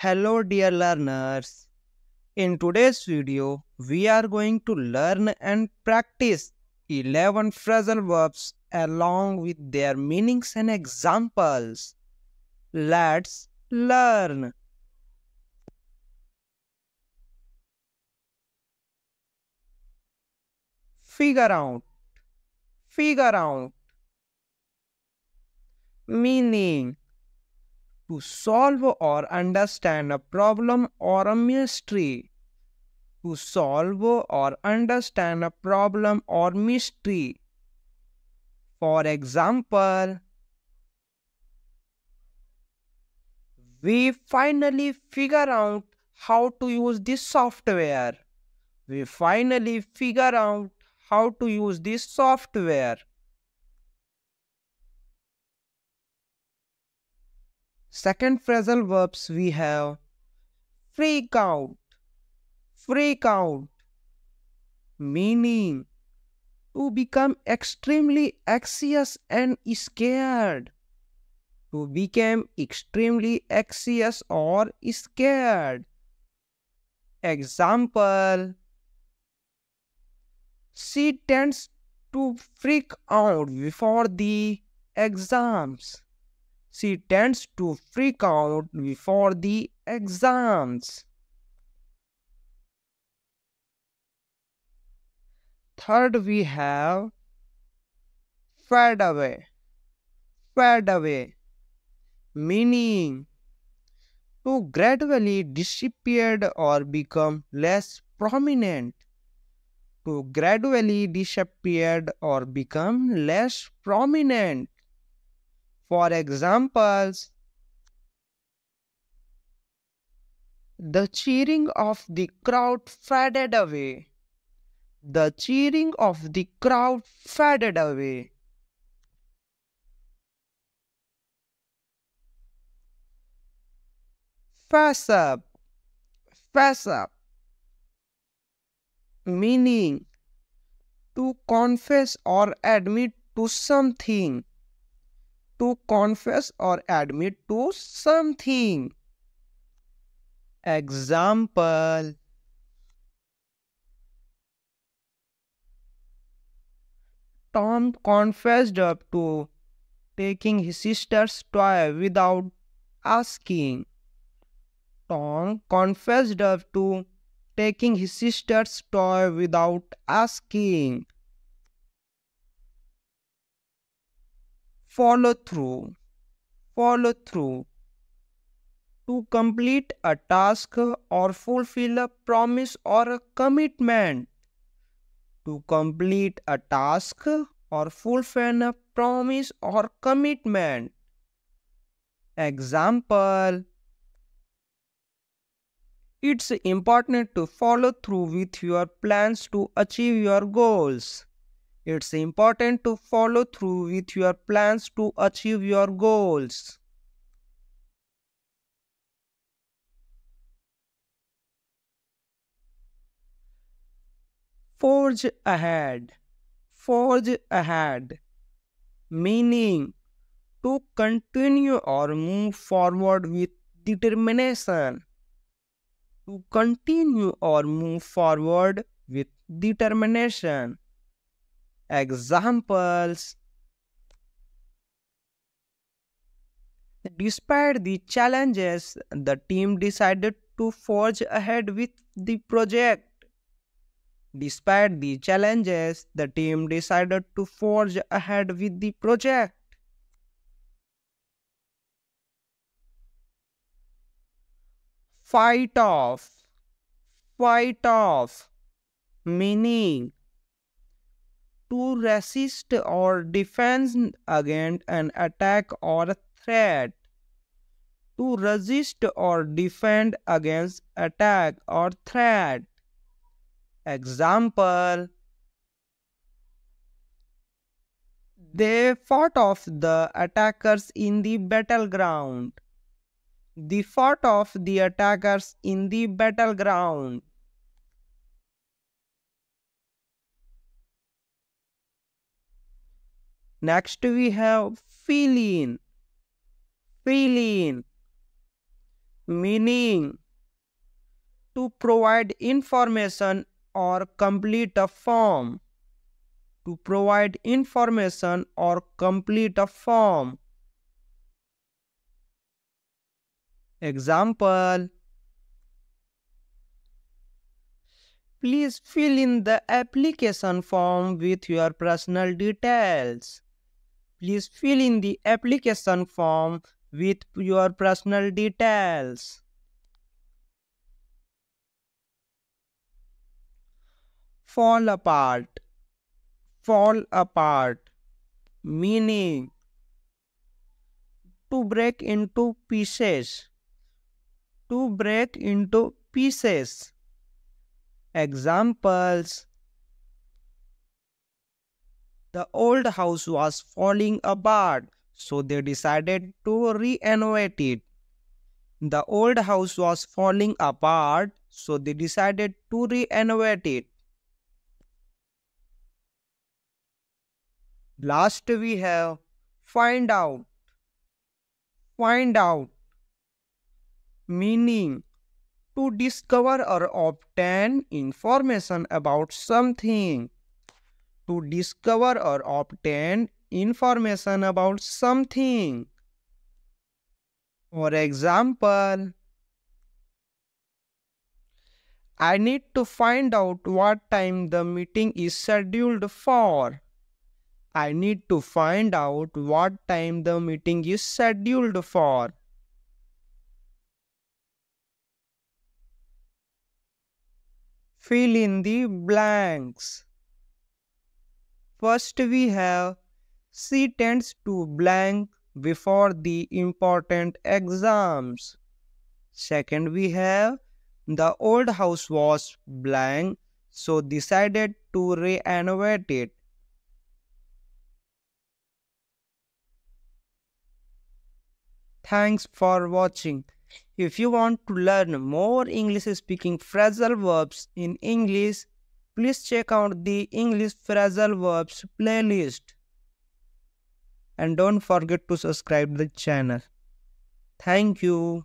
Hello dear learners. In today's video, we are going to learn and practice 11 phrasal verbs along with their meanings and examples. Let's learn. Figure out. Figure out. Meaning to solve or understand a problem or a mystery. To solve or understand a problem or mystery. For example, we finally figure out how to use this software. We finally figure out how to use this software. Second phrasal verbs we have freak out, freak out, meaning to become extremely anxious and scared. To become extremely anxious or scared. Example She tends to freak out before the exams she tends to freak out before the exams. Third, we have fade away. Fade away, meaning to gradually disappear or become less prominent. To gradually disappear or become less prominent. For examples, the cheering of the crowd faded away. The cheering of the crowd faded away. Fess up, fess up, meaning to confess or admit to something to confess or admit to something. Example Tom confessed up to taking his sister's toy without asking. Tom confessed up to taking his sister's toy without asking. Follow through follow through. To complete a task or fulfill a promise or a commitment. To complete a task or fulfill a promise or commitment. Example. It's important to follow through with your plans to achieve your goals it's important to follow through with your plans to achieve your goals. Forge ahead. Forge ahead. Meaning to continue or move forward with determination. To continue or move forward with determination. Examples Despite the challenges, the team decided to forge ahead with the project. Despite the challenges, the team decided to forge ahead with the project. Fight off. Fight off. Meaning to resist or defend against an attack or threat. To resist or defend against attack or threat. Example They fought off the attackers in the battleground. They fought off the attackers in the battleground. Next we have fill in. Feeling Meaning to provide information or complete a form. To provide information or complete a form. Example Please fill in the application form with your personal details. Please fill in the application form with your personal details. Fall apart. Fall apart. Meaning to break into pieces. To break into pieces. Examples The old house was falling apart, so they decided to renovate it. The old house was falling apart, so they decided to renovate it. Last we have find out. Find out meaning to discover or obtain information about something. To discover or obtain information about something. For example, I need to find out what time the meeting is scheduled for. I need to find out what time the meeting is scheduled for. Fill in the blanks. First we have she tends to blank before the important exams. Second we have the old house was blank so decided to renovate it. Thanks for watching. If you want to learn more English speaking phrasal verbs in English, please check out the English phrasal verbs playlist. And don't forget to subscribe the channel. Thank you.